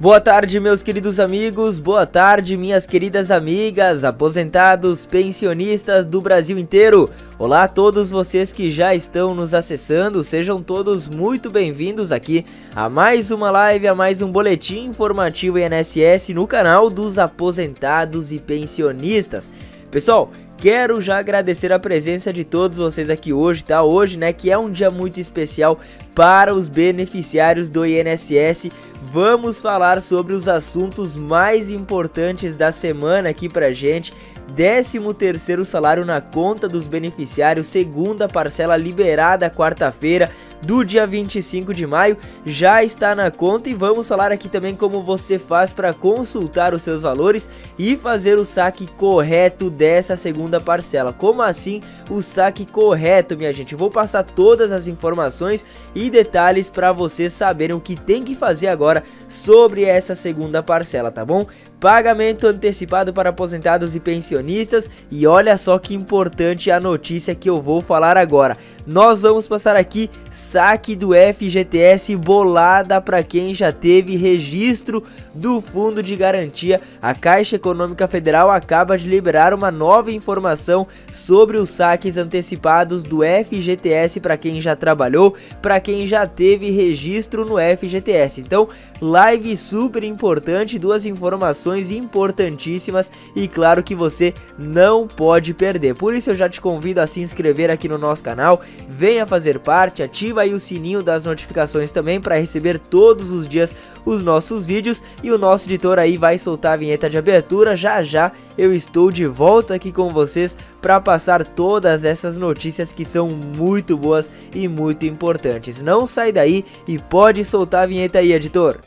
Boa tarde, meus queridos amigos, boa tarde, minhas queridas amigas, aposentados, pensionistas do Brasil inteiro. Olá a todos vocês que já estão nos acessando, sejam todos muito bem-vindos aqui a mais uma live, a mais um boletim informativo INSS no canal dos aposentados e pensionistas. Pessoal, Quero já agradecer a presença de todos vocês aqui hoje, tá? Hoje, né, que é um dia muito especial para os beneficiários do INSS. Vamos falar sobre os assuntos mais importantes da semana aqui pra gente. 13 terceiro salário na conta dos beneficiários, segunda parcela liberada quarta-feira do dia 25 de maio já está na conta e vamos falar aqui também como você faz para consultar os seus valores e fazer o saque correto dessa segunda parcela. Como assim o saque correto, minha gente? Vou passar todas as informações e detalhes para vocês saberem o que tem que fazer agora sobre essa segunda parcela, tá bom? pagamento antecipado para aposentados e pensionistas. E olha só que importante a notícia que eu vou falar agora. Nós vamos passar aqui saque do FGTS bolada para quem já teve registro do Fundo de Garantia. A Caixa Econômica Federal acaba de liberar uma nova informação sobre os saques antecipados do FGTS para quem já trabalhou, para quem já teve registro no FGTS. Então, live super importante, duas informações importantíssimas e claro que você não pode perder. Por isso eu já te convido a se inscrever aqui no nosso canal, venha fazer parte, ativa aí o sininho das notificações também para receber todos os dias os nossos vídeos e o nosso editor aí vai soltar a vinheta de abertura. Já já eu estou de volta aqui com vocês para passar todas essas notícias que são muito boas e muito importantes. Não sai daí e pode soltar a vinheta aí, editor.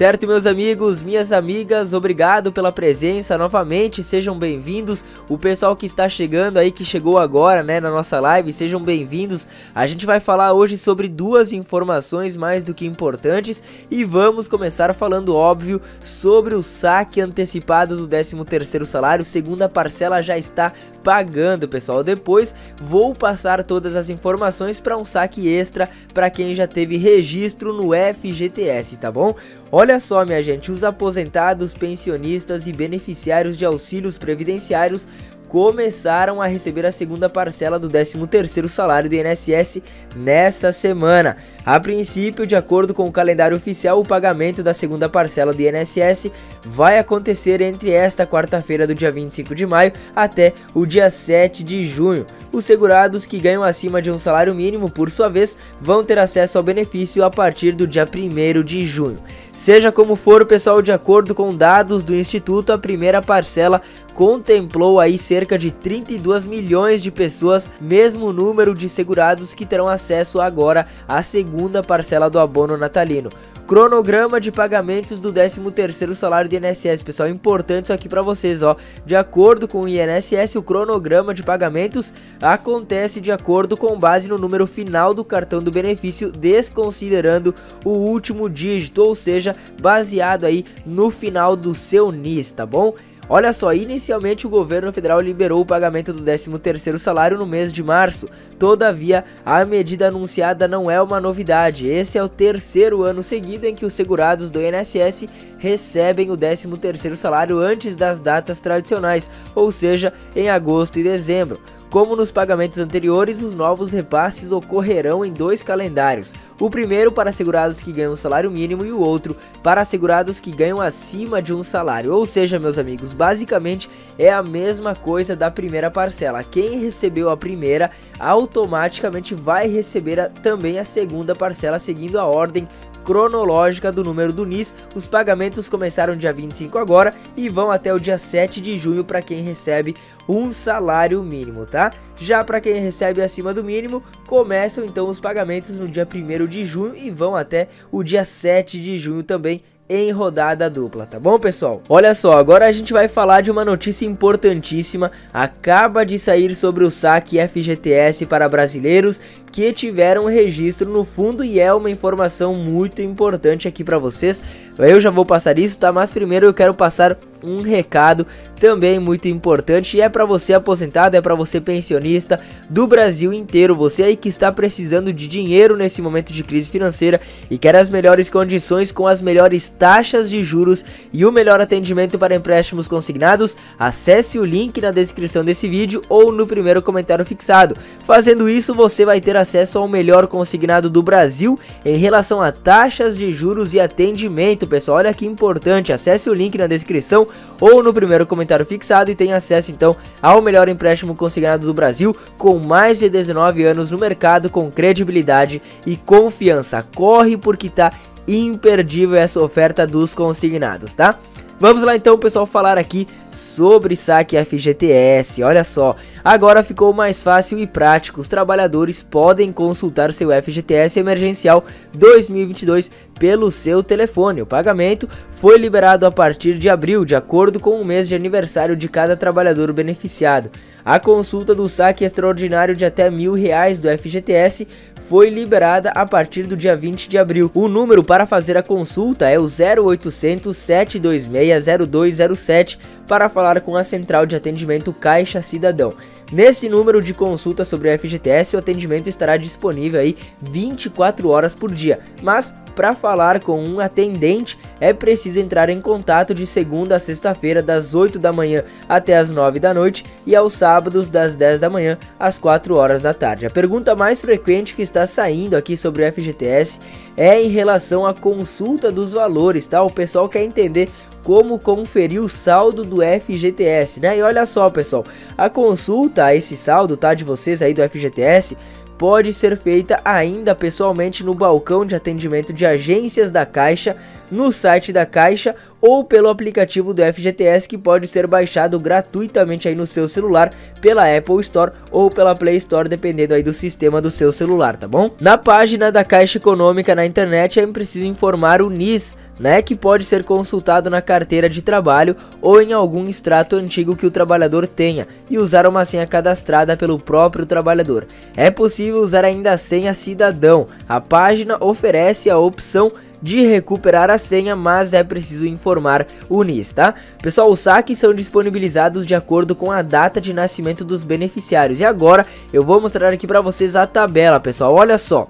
Certo, meus amigos, minhas amigas, obrigado pela presença novamente, sejam bem-vindos. O pessoal que está chegando aí, que chegou agora, né, na nossa live, sejam bem-vindos. A gente vai falar hoje sobre duas informações mais do que importantes e vamos começar falando, óbvio, sobre o saque antecipado do 13º salário. Segunda parcela já está pagando, pessoal. Depois vou passar todas as informações para um saque extra para quem já teve registro no FGTS, tá bom? Olha só, minha gente, os aposentados, pensionistas e beneficiários de auxílios previdenciários começaram a receber a segunda parcela do 13º salário do INSS nessa semana. A princípio, de acordo com o calendário oficial, o pagamento da segunda parcela do INSS vai acontecer entre esta quarta-feira do dia 25 de maio até o dia 7 de junho. Os segurados que ganham acima de um salário mínimo, por sua vez, vão ter acesso ao benefício a partir do dia 1 de junho. Seja como for, pessoal, de acordo com dados do Instituto, a primeira parcela contemplou aí cerca de 32 milhões de pessoas, mesmo número de segurados que terão acesso agora à segunda parcela do abono natalino. Cronograma de pagamentos do 13º salário do INSS, pessoal, importante isso aqui para vocês, ó. De acordo com o INSS, o cronograma de pagamentos acontece de acordo com base no número final do cartão do benefício, desconsiderando o último dígito, ou seja, baseado aí no final do seu NIS, tá bom? Olha só, inicialmente o governo federal liberou o pagamento do 13º salário no mês de março. Todavia, a medida anunciada não é uma novidade. Esse é o terceiro ano seguido em que os segurados do INSS recebem o 13º salário antes das datas tradicionais, ou seja, em agosto e dezembro. Como nos pagamentos anteriores, os novos repasses ocorrerão em dois calendários. O primeiro para segurados que ganham salário mínimo e o outro para segurados que ganham acima de um salário. Ou seja, meus amigos, basicamente é a mesma coisa da primeira parcela. Quem recebeu a primeira automaticamente vai receber a, também a segunda parcela seguindo a ordem cronológica do número do NIS. Os pagamentos começaram dia 25 agora e vão até o dia 7 de junho para quem recebe um salário mínimo, tá? Já para quem recebe acima do mínimo, começam então os pagamentos no dia 1 de junho e vão até o dia 7 de junho também em rodada dupla, tá bom, pessoal? Olha só, agora a gente vai falar de uma notícia importantíssima. Acaba de sair sobre o saque FGTS para brasileiros que tiveram registro no fundo e é uma informação muito importante aqui para vocês. Eu já vou passar isso, tá? Mas primeiro eu quero passar um recado também muito importante e é para você aposentado, é para você pensionista do Brasil inteiro, você aí que está precisando de dinheiro nesse momento de crise financeira e quer as melhores condições com as melhores taxas de juros e o melhor atendimento para empréstimos consignados, acesse o link na descrição desse vídeo ou no primeiro comentário fixado. Fazendo isso, você vai ter acesso ao melhor consignado do Brasil em relação a taxas de juros e atendimento, pessoal. Olha que importante, acesse o link na descrição ou no primeiro comentário fixado e tem acesso então ao melhor empréstimo consignado do Brasil com mais de 19 anos no mercado com credibilidade e confiança. Corre porque tá imperdível essa oferta dos consignados, tá? Vamos lá então, pessoal, falar aqui sobre saque FGTS. Olha só, agora ficou mais fácil e prático. Os trabalhadores podem consultar seu FGTS emergencial 2022 pelo seu telefone. O pagamento foi liberado a partir de abril, de acordo com o mês de aniversário de cada trabalhador beneficiado. A consulta do saque extraordinário de até mil reais do FGTS foi liberada a partir do dia 20 de abril. O número para fazer a consulta é o 0800 726 0207 para falar com a Central de Atendimento Caixa Cidadão. Nesse número de consulta sobre o FGTS, o atendimento estará disponível aí 24 horas por dia, mas para falar com um atendente é preciso entrar em contato de segunda a sexta-feira das 8 da manhã até as 9 da noite e aos sábados das 10 da manhã às 4 horas da tarde. A pergunta mais frequente que está saindo aqui sobre o FGTS é em relação à consulta dos valores, tá? O pessoal quer entender como conferir o saldo do FGTS, né? E olha só, pessoal, a consulta a esse saldo, tá, de vocês aí do FGTS, pode ser feita ainda pessoalmente no balcão de atendimento de agências da Caixa, no site da Caixa ou pelo aplicativo do FGTS que pode ser baixado gratuitamente aí no seu celular pela Apple Store ou pela Play Store, dependendo aí do sistema do seu celular, tá bom? Na página da Caixa Econômica na internet é preciso informar o NIS, né, que pode ser consultado na carteira de trabalho ou em algum extrato antigo que o trabalhador tenha e usar uma senha cadastrada pelo próprio trabalhador. É possível usar ainda a senha cidadão. A página oferece a opção de recuperar a senha, mas é preciso informar o NIS, tá? Pessoal, os saques são disponibilizados de acordo com a data de nascimento dos beneficiários. E agora eu vou mostrar aqui para vocês a tabela, pessoal. Olha só.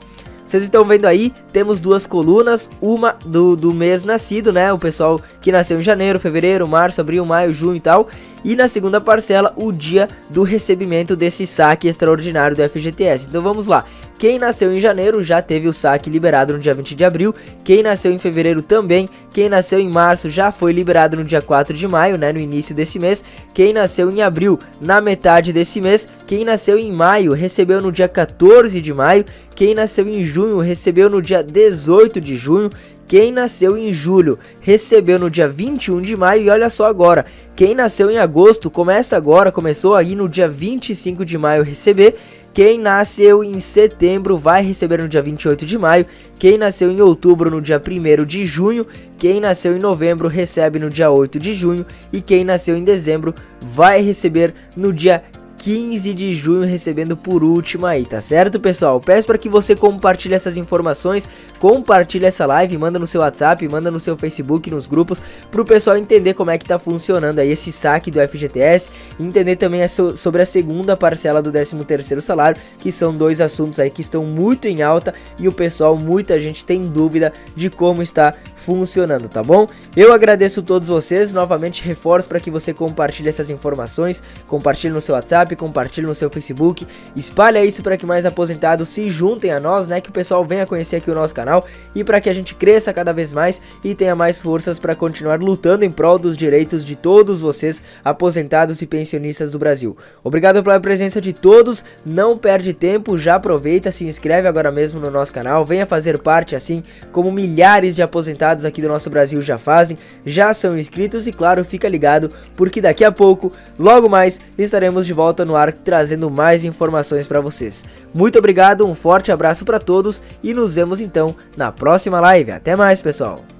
Vocês estão vendo aí, temos duas colunas, uma do, do mês nascido, né? O pessoal que nasceu em janeiro, fevereiro, março, abril, maio, junho e tal. E na segunda parcela, o dia do recebimento desse saque extraordinário do FGTS. Então vamos lá. Quem nasceu em janeiro já teve o saque liberado no dia 20 de abril. Quem nasceu em fevereiro também. Quem nasceu em março já foi liberado no dia 4 de maio, né, no início desse mês. Quem nasceu em abril, na metade desse mês. Quem nasceu em maio recebeu no dia 14 de maio. Quem nasceu em junho recebeu no dia 18 de junho. Quem nasceu em julho recebeu no dia 21 de maio e olha só agora, quem nasceu em agosto começa agora, começou aí no dia 25 de maio receber quem nasceu em setembro vai receber no dia 28 de maio. Quem nasceu em outubro no dia 1 de junho. Quem nasceu em novembro recebe no dia 8 de junho. E quem nasceu em dezembro vai receber no dia 15 de junho recebendo por último aí, tá certo, pessoal? Peço para que você compartilhe essas informações, compartilhe essa live, manda no seu WhatsApp, manda no seu Facebook, nos grupos, pro pessoal entender como é que tá funcionando aí esse saque do FGTS, entender também sobre a segunda parcela do 13º salário, que são dois assuntos aí que estão muito em alta e o pessoal, muita gente tem dúvida de como está funcionando, tá bom? Eu agradeço todos vocês, novamente reforço para que você compartilhe essas informações, compartilhe no seu WhatsApp, WhatsApp, compartilhe no seu Facebook, espalha isso para que mais aposentados se juntem a nós, né, que o pessoal venha conhecer aqui o nosso canal e para que a gente cresça cada vez mais e tenha mais forças para continuar lutando em prol dos direitos de todos vocês, aposentados e pensionistas do Brasil. Obrigado pela presença de todos, não perde tempo, já aproveita, se inscreve agora mesmo no nosso canal, venha fazer parte assim como milhares de aposentados aqui do nosso Brasil já fazem, já são inscritos e claro, fica ligado porque daqui a pouco, logo mais, estaremos de volta volta no ar trazendo mais informações para vocês. Muito obrigado, um forte abraço para todos e nos vemos então na próxima live. Até mais, pessoal!